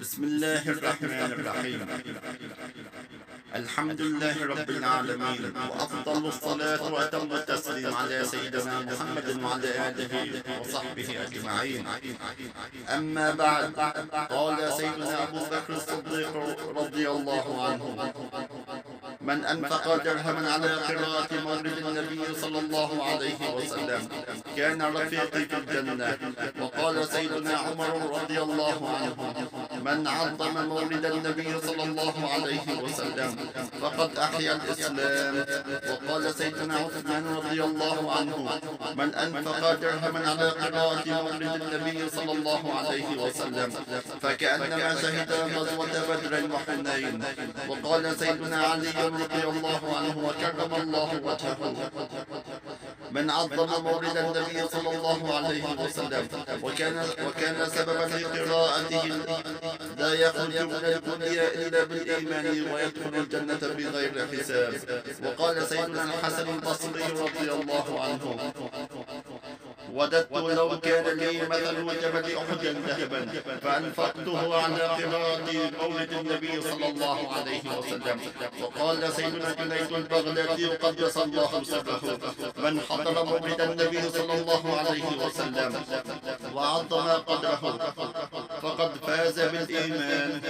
بسم الله الرحمن الرحيم. الحمد لله رب العالمين وأفضل الصلاة وأتم التسليم على سيدنا محمد وعلى آله وصحبه أجمعين. أما بعد قال سيدنا أبو بكر الصديق رضي الله عنه من أنفق درهما على قراءة مولد النبي صلى الله عليه وسلم كان رفيقي في الجنة. وقال سيدنا عمر رضي الله عنه من عظم مولد النبي صلى الله عليه وسلم فقد أحيا الإسلام. وقال سيدنا عثمان رضي الله عنه من أنفق درهما على قراءة مولد النبي صلى الله عليه وسلم فكأنما شهد غزوة بدر وحنين. وقال سيدنا علي رضي الله عنه وكرم الله وجهه. من عظم مولد النبي صلى الله عليه وسلم. وكان وكان سببا لقراءته لا يخرج من الدنيا إلا بالإيمان ويدخل الجنة بغير حساب. وقال سيدنا الحسن البصري رضي الله عنه وددت لو كان لي مثل جبل احد ذهبا فانفقته على قراءة مولد النبي صلى الله عليه وسلم. وقال سيدنا جنيد البغدادي قدس الله سره من حضر مولد النبي صلى الله عليه وسلم. وعظم قدره. فقد فاز بالايمان.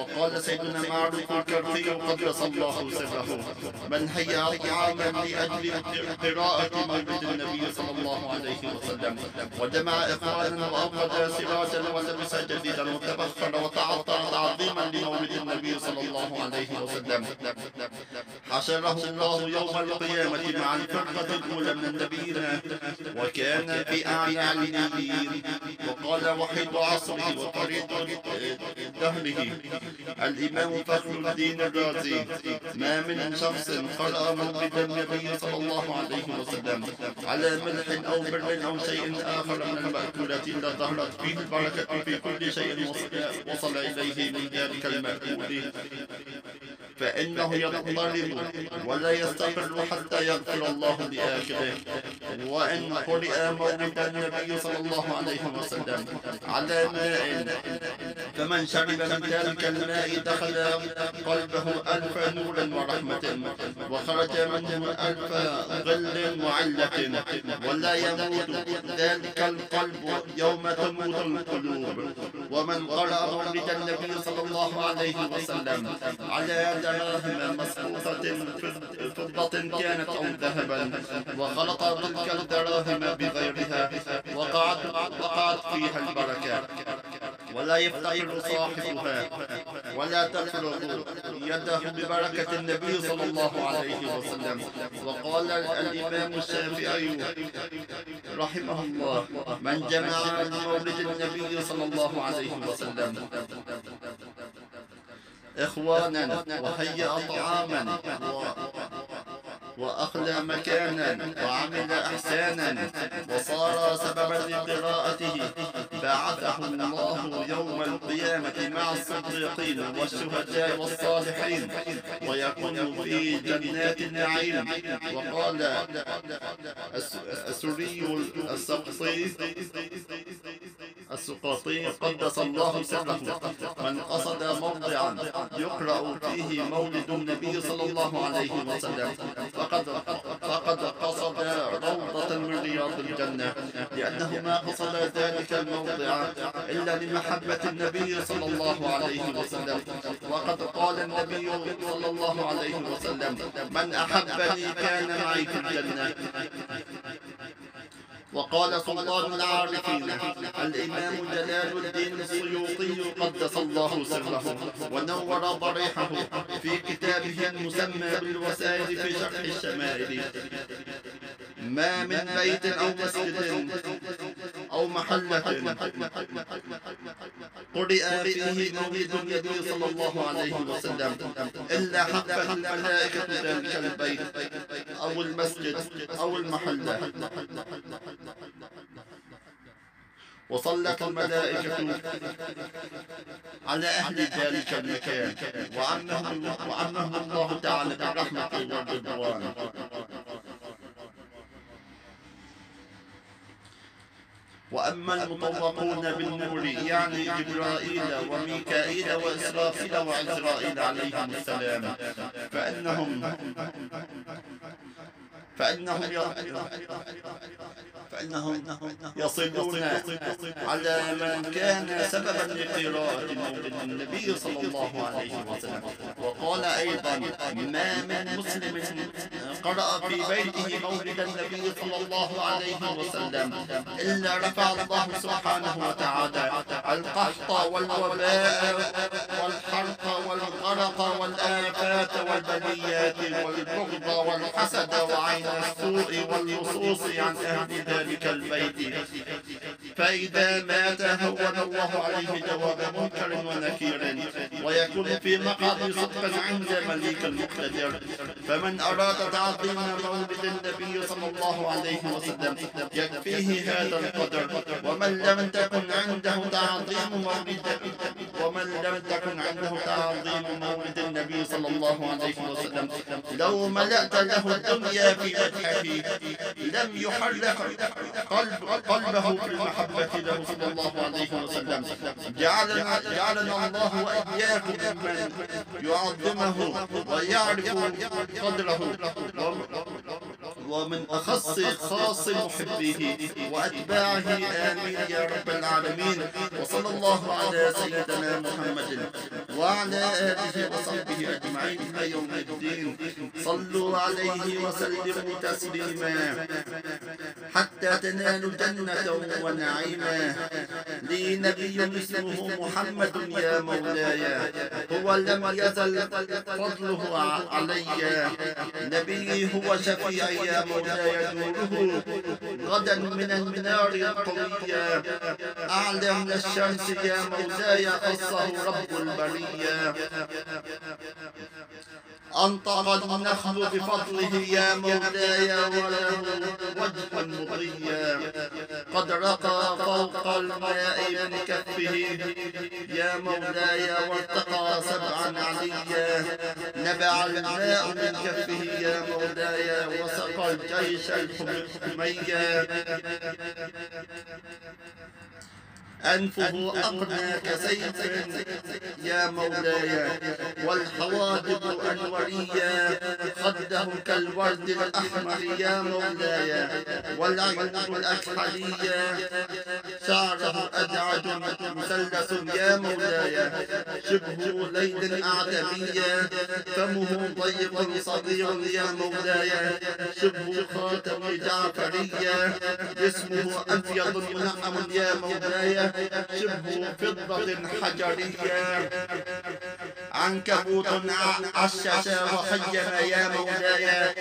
وقال سيدنا معروف الكرخي قدس الله سره. من هيا طعاما لأجل قراءة مولد النبي صلى الله عليه وسلم. وجمع إخوانا واوقد سراجا ولبس جديدا وتبخر وتعطر تعظيما لمولد النبي صلى الله عليه وسلم. حشره الله يوم القيامة مع الفرقة الأولى من النبيين. وكان في أعلى عليين وقال وحيد عصره وطريق دهره الإمام فخر الدين الرازي. ما من شخص قرأ مولد النبي صلى الله عليه وسلم. على ملح أو بر أو شيء آخر من المأكولات إلا ظهرت فيه البركة في كل شيء وصل إليه من ذلك المأكول. فإنه يضطرب ولا يستقر حتى يغفر الله لآخره. وإن قرئ مولد النبي صلى الله عليه وسلم على ماء فمن شرب من ذلك الماء دخل قلبه ألف نور ورحمة وخرج منه ألف غل وعلة ولا يموت ذلك القلب يوم تموت القلوب. ومن قرأ مولد النبي صلى الله عليه وسلم على دراهم مصفوفة فضة كانت أو ذهبا وخلط تلك الدراهم بغيرها وقعت وقعت فيها البركة. ولا يفتقر صاحبها ولا تفرغ يده ببركة النبي صلى الله عليه وسلم. وقال الإمام الشافعي رحمه الله من جمع مولد النبي صلى الله عليه وسلم إخوانا وهيأ طعاما وأخلى مكانا وعمل إحسانا يوم القيامة مع الصديقين والشهداء والصالحين ويكون في جنات النعيم. وقال السوري السقطي السقاطي قدس الله سره من قصد موضعا يقرأ فيه مولد النبي صلى الله عليه وسلم. فقد قصد روضة من رياض الجنة لأنه ما ذلك الموضع إلا لمحبة النبي صلى الله عليه وسلم. وقد قال النبي صلى الله عليه وسلم من أحبني كان معي في الجنة. وقال سلطان العارفين الإمام جلال الدين السيوطي قدس الله سره ونور ضريحه في كتابه المسمى بالوسائل في شرح الشمائل. ما من بيت أو مسجد أو محلة قرئ فيه مولد النبي صلى الله عليه وسلم إلا حقت الملائكة ذلك البيت أو المسجد أو المحلة وصلت الملائكة على أهل ذلك المكان وعمهم, الله تعالى بالرحمة والرضوان وأما المطوقون بالنور يعني جبرائيل وميكائيل وإسرافيل وعزرائيل عليهم السلام. فإنهم فإنهم فإنهم يصلون على من كان سببا لقراءة مولد النبي صلى الله عليه وسلم. وقال أيضا ما من مسلم قرأ في بيته مولد النبي صلى الله عليه وسلم. إلا رفع الله سبحانه وتعالى القحط والوباء والحرق والغرق والآفات والبليات والبغض والحسد وعين السوء واللصوص عن أهل ذلك البيت. فإذا مات هون الله عليه جواب ويكون في مقعد صدق عند مليك المقتدر. فمن أراد تعظيم مولد النبي صلى الله عليه وسلم يكفيه هذا القدر. ومن لم تكن عنده تعظيم مولد ومن لم تكن عنده تعظيم مولد النبي صلى الله عليه وسلم لو ملأت له الدنيا في مدحه لم يحرك قلب قلبه بالمحبة له صلى الله عليه وسلم. جعلنا جعلنا الله وإياكم يعظمه ويعرف قدره ومن أخص خاص محبيه وأتباعه آمين يا رب العالمين. وصلى الله على سيدنا محمد. وعلى آله وصحبه أجمعين إلى يوم الدين؟ صلوا عليه وسلموا تسليما. حتى تنالوا جنة ونعيما. لي نبي اسمه محمد يا مولاي. هو لم يزل فضله علي. نبي هو شفيعي يا مولاي نوره غدا من النار القوية أعلى من الشمس يا مولاي خصه رب البرية. أنطق النخل بفضله يا مولاي وله وجه مضيا. قد رقى فوق الماء من كفه يا مولاي وارتقى سبعا عليا. نبع الماء من كفه يا مولاي وسقى الجيش الحمية أنفه أقنى كسيف يا مولاي والحواجب أنورية خده كالورد الأحمر يا مولاي والعين الأكحلية. شعره أدعج مثلث يا مولاي شبه ليل أعدمية فمه ضيق صغير يا مولاي شبه خاتم جعفرية جسمه أبيض منعم يا مولاي شبه فضة حجرية. عنكبوت عشش وخيم يا مولاي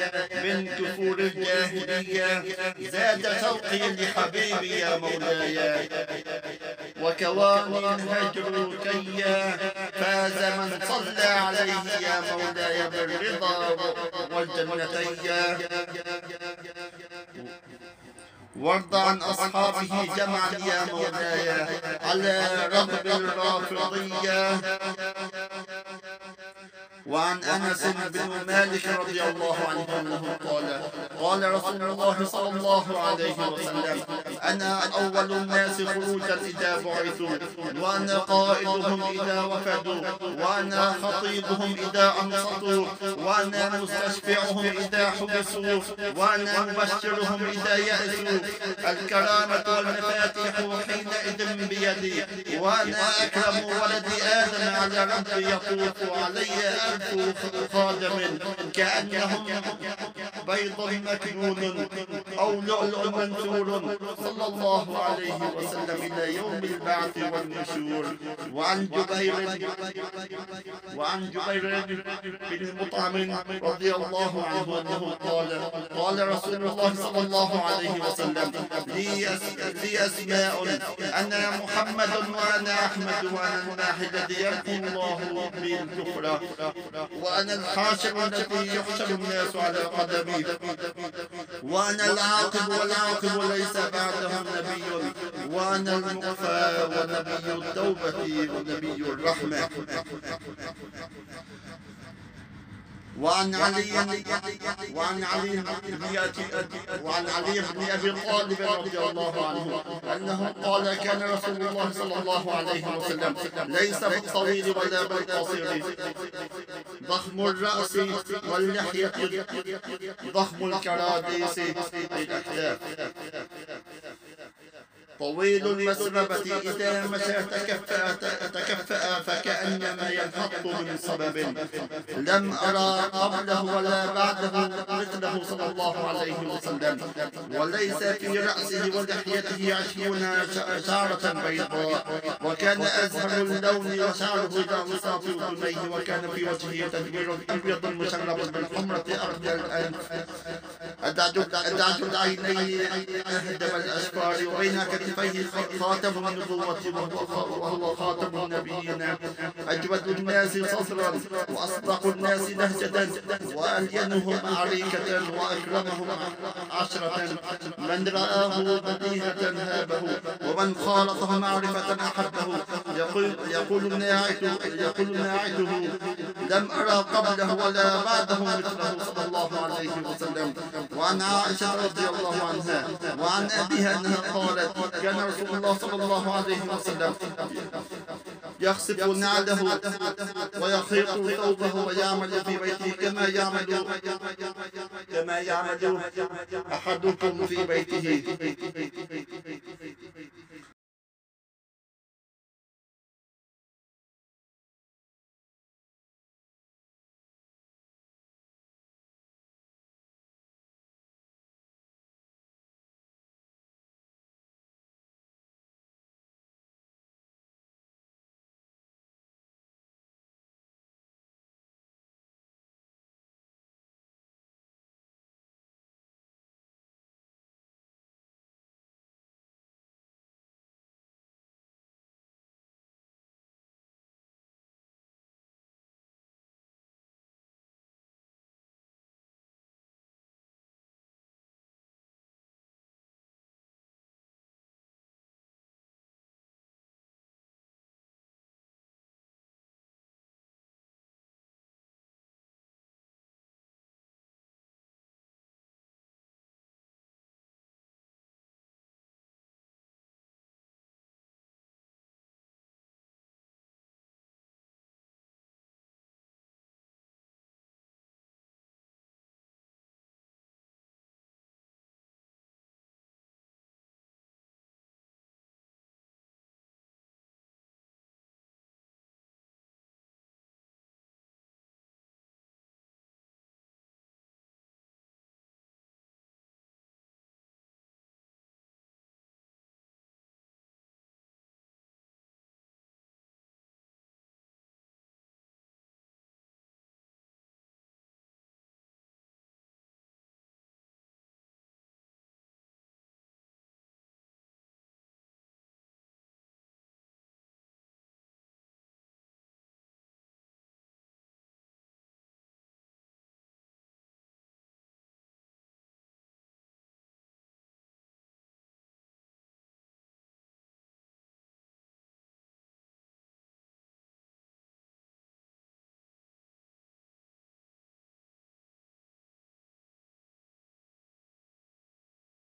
من كفور الجاهلية. زاد شوقي لحبيبي يا مولاي. وكواني الهجر كيا فاز من صلى عليه يا مولاي بالرضا والجنتين وارض عن أصحابه جمعا يا مولاي على رغب الرافضية. وعن أنس بن مالك رضي الله عنه أنه قال قال رسول الله صلى الله عليه وسلم أنا أول الناس خروجا اذا بعثوا وأنا قائدهم إذا وفدوا وأنا خطيبهم إذا أنصتوا وأنا مستشفعهم إذا حبسوا وأنا مبشرهم إذا يأسوا الكرامة والمفاتيح حينئذ بيدي وأنا أكرم ولد آدم على ربي يطوف علي ألف خادم كأنهم بيض مكنون أو لؤلؤ منثور صلى الله عليه وسلم إلى يوم البعث والنشور. وعن جبير وعن جبير بن مطعم رضي الله عنه أنه قال قال رسول الله صلى الله عليه وسلم لي, أسماء أنا محمد وأنا أحمد وأنا الماحي الذي يمحو الله بالكفر وأنا الحاشر الذي يحشر الناس على وأنا العاقب والعاقب ليس بعدهم نبي وأنا الموفى ونبي التوبة ونبي الرحمة. وعن علي وعن علي بن وعن علي بن ابي طالب رضي الله عنه انه قال كان رسول الله صلى الله عليه وسلم ليس بالطويل ولا بالقصير ضخم الراس واللحيه ضخم الكراديس الاكتاف طويل المسربة إذا مشى تكفأ تكفأ فكأنما من صبب لم أرى قبله ولا بعده مثله صلى الله عليه وسلم. وليس في رأسه ولحيته عشرون شعرة بيضاء. وكان أزهر اللون وشعره إذا في أذنيه وكان في وجهه تدبير أبيض مشرب بالحمرة أقدر الأنف. أهدب الأشفار وبين كتفيه خاتم النبوة وهو خاتم النبيين. أجود الناس صدرا وأصدق الناس لهجة وألينهم عريكة وأكرمهم عشرة. من رآه بديهة هابه ومن خالطه معرفة أحبه. يقول يقول الناعت يقول ناعته لم أرى قبله ولا بعده مثله صلى الله عليه وسلم وعن عائشة رضي الله عنها وعن أبيها أنها قالت كان رسول الله صلى الله عليه وسلم يخسف نعله ويخيط ثوبه ويعمل في بيته كما يعمل كما يعمل أحدكم في بيته.